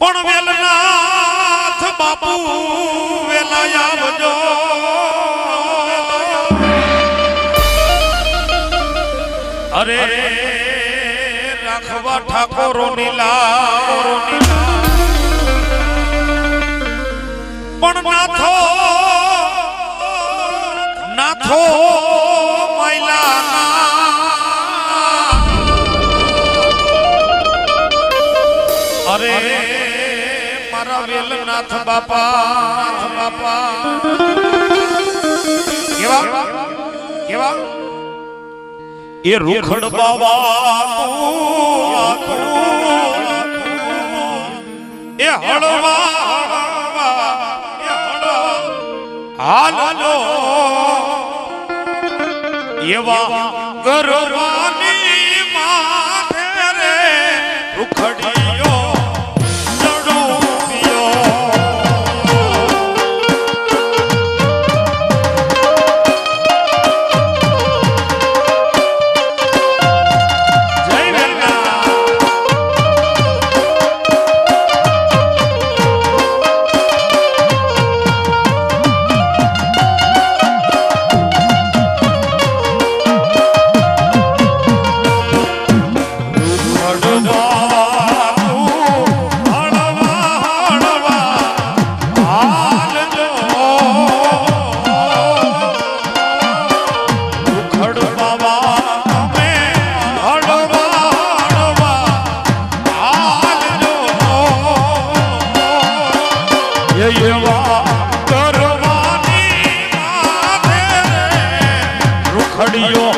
પણ વેલનાથ બાપુ વેલા આવજો. અરે રાખવા ઠાકોરો નીલા પણ નાથો નાથો મૈલા અરે મારા વેલનાથ બાપા બાપા. કેવા? કેવા? એ રૂખડ બાવા એ હળવા હાલો એવા ગરવાની રૂખડીયો જડુમિયો